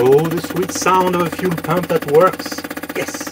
Oh, the sweet sound of a fuel pump that works. Yes.